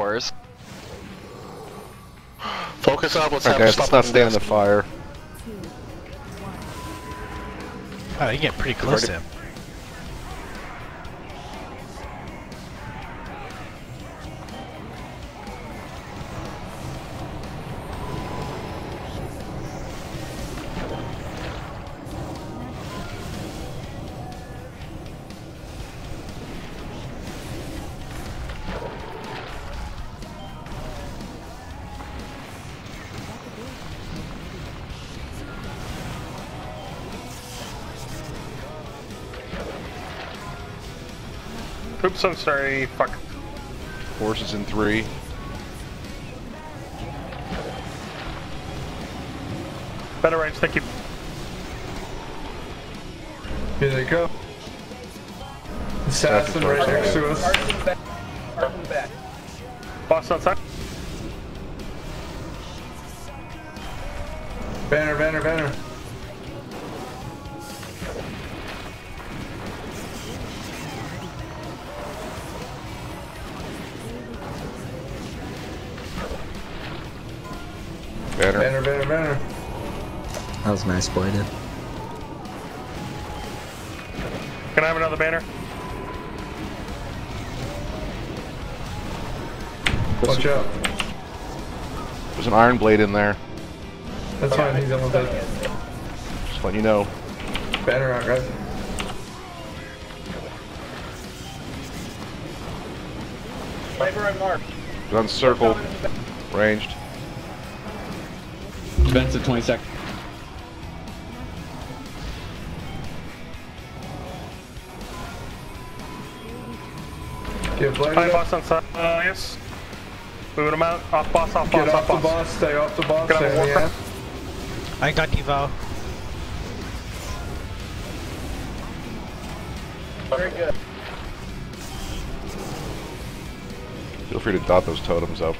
cores. Focus on what's Alright happening. guys, let's not stand in the fire. Oh, you get pretty close to him. Oops, I'm sorry. Fuck. Horses in three. Better range, thank you. Here they go. Assassin right next to us. Boss outside. Banner, banner, banner. Banner. Banner, banner, banner. That was nice bladed. Can I have another banner? Watch out. There's an iron blade in there. That's fine, he's almost dead. Just letting you know. Banner out, guys. Flavor and mark. Gun circle. Ranged. Defensive 20 seconds. Get bladed Hi, up. boss outside. Uh, yes. Moving him out. Off boss, off boss, Get off off the boss. boss, stay off the boss, Get stay off the in the war- end. I got Devo. Very good. Feel free to dot those totems up.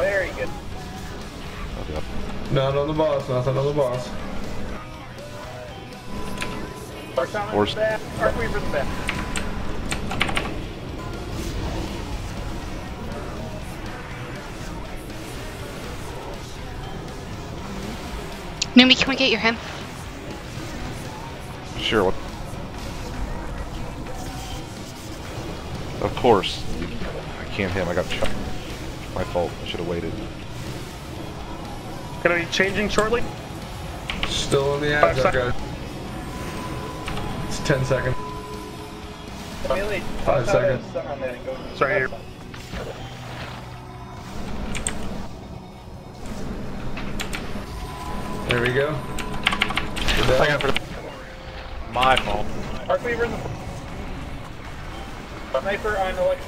Very good. Not on the boss, nothing on the boss. Horse. Arc Weaver the back. Numi, can we get your him? Sure. What? Of course. I can't hit him. I got shot. My fault. I should have waited. Gonna be changing shortly. Still on the Five ads, that sec- guy. It's 10 seconds. Bailey, Five toss seconds. a stun on go- Sorry, here. There we go. I got for My fault. Arc Weaver in the Sniper on elect-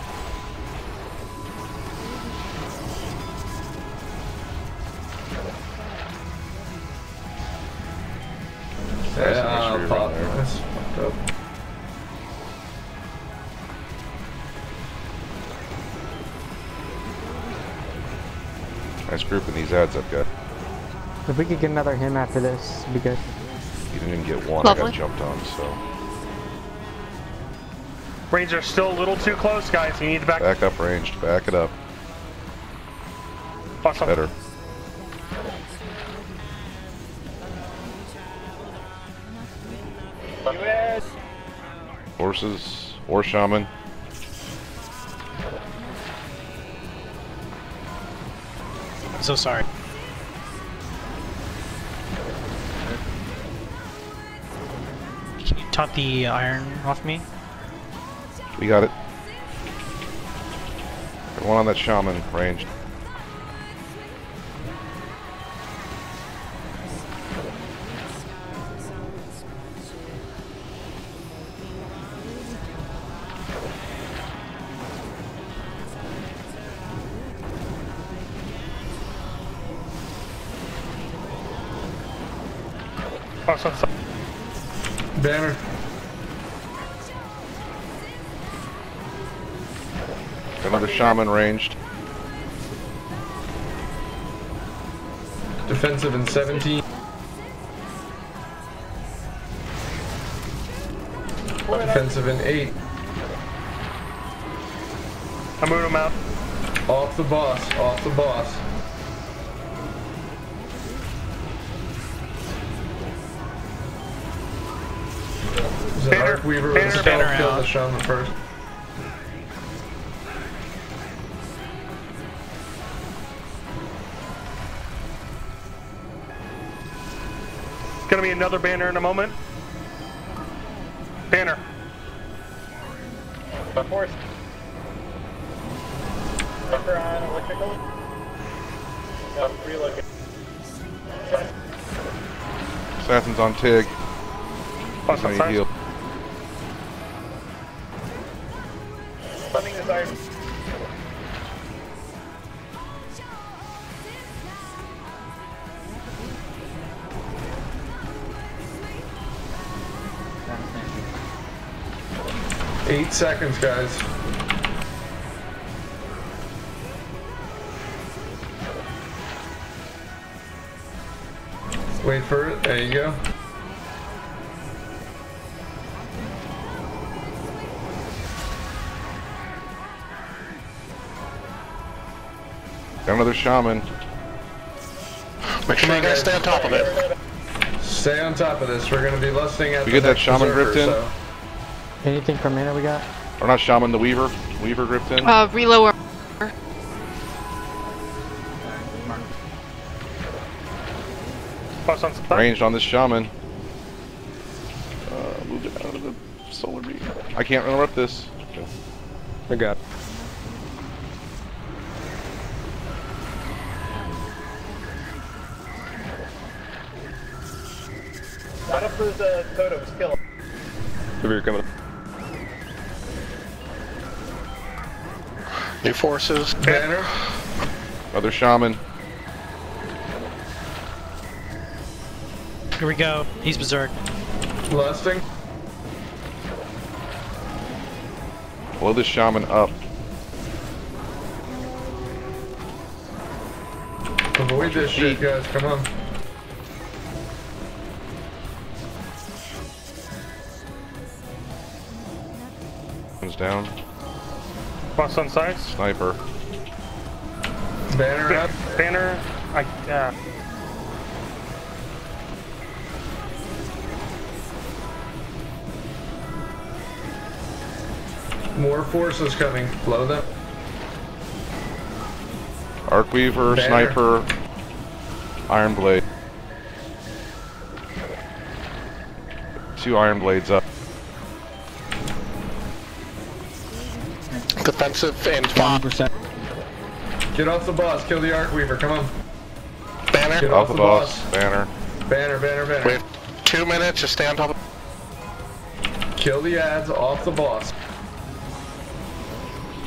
Nice grouping these ads I've got. If we could get another him after this, it'd be good. You didn't even get one. I got jumped on, so. Range are still a little too close, guys. You need to back. Back up ranged. Back it up. Boss on- Better. US. Horses. Or shaman. So sorry. Can you top the iron off me? We got it. Got one on that shaman ranged. Boss outside. Banner. Another shaman ranged. Defensive in 17. Defensive in eight. I'm moving them out. Off the boss. Off the boss. Is it Banner, Arc Weaver banner, with a banner spell? Kill out. the shaman first. Gonna be another banner in a moment. Banner. Of course. Tucker on Elektrical. No, relocate. Assassin's on Tig. Boss He's on gonna heal. Eight seconds, guys. Wait for it. There you go. Got another shaman. Make sure you guys stay on top of it. Stay on top of this. We're gonna be lusting at We the get that shaman berserker, gripped in? so- Anything for mana we got? Or not shaman, the weaver. Weaver gripped in. Uh, relower. Boss on side. Ranged on this shaman. Uh, moved it out of the solar beam. I can't interrupt this. Okay. I got. Line up those uh, totems. Kill 'em. You're coming. New forces. Banner. Another shaman. Here we go. He's berserk. Lusting. Blow this shaman up. Avoid this shit, guys. Come on. Down. Boss on side. Sniper. Banner up. Banner. I. Uh, More forces coming. Blow them. Arcweaver, Banner. Sniper, Iron Blade. Two Iron Blades up. Defensive in five. Get off the boss. Kill the Arc Weaver. Come on. Banner. Get Off the boss. Banner. Banner, banner, banner. We have two minutes. Just stay on top of Kill the ads off the boss.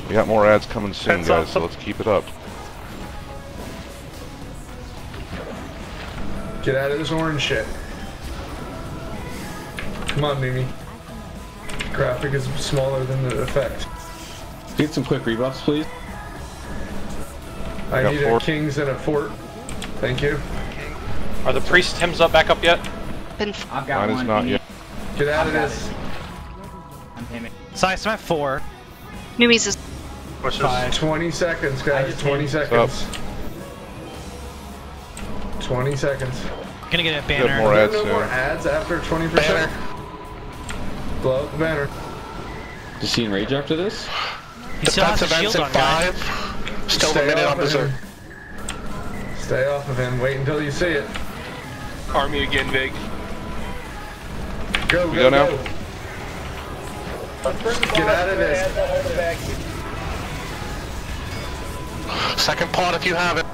We got more ads coming soon, Heads guys, so let's keep it up. Get out of this orange shit. Come on, Mimi. Graphic is smaller than the effect. Get some quick rebuffs, please. I got need four. a kings and a fort. Thank you. Are the priest Tim's up back up yet? Been I've got Mine is not yet. Get out of this. I'm aiming. Size, I'm at four. Numies is which is 20 seconds, guys. 20 hit- seconds. 20 seconds. Gonna get a We got banner. more ads there no more ads after 20%? Banner. Blow up the banner. Does she enrage after this? He still has defensive a ends shield in on, guy. five. Still Stay a minute off on of berserk. Stay off of him. Wait until you see it. Car me again, Big. Go, We go, go now? go. Get out of this. Second pot if you have it.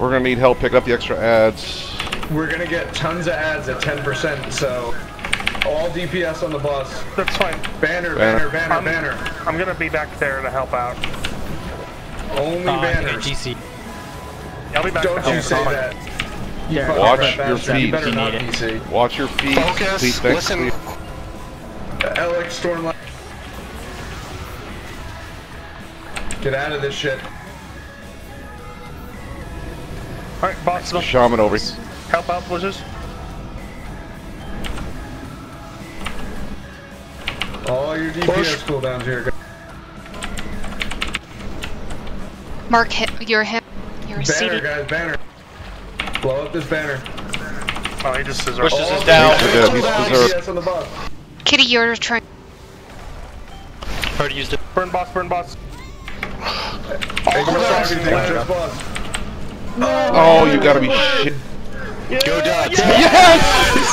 We're gonna need help pick up the extra ads. We're gonna get tons of ads at 10%, so all DPS on the bus. that's fine. Banner, Banner. banner, banner, I'm, banner. I'm gonna be back there to help out. Only I think banners. GC. I'll be back. Don't you say out. that. Yeah. Fucking Watch your bastard. You feet. better not You need DC. Watch your feet. Focus. Complete thanks, Listen. please. Alex Stormlight. Get out of this shit. All right, boss. Shaman over. Help out, Blizzards. All your DPS cooldowns here. Mark hit your him. Your Banner, CD. guys, banner. Blow up this banner. Oh, he just scissor. Bushes All is down. He's dead, he's deserved. on the bus. Kitty, you're trying. Already used it. Burn boss, burn boss. Ignore everything on this bus. Oh, you gotta be shit. Go Dutch. Yes!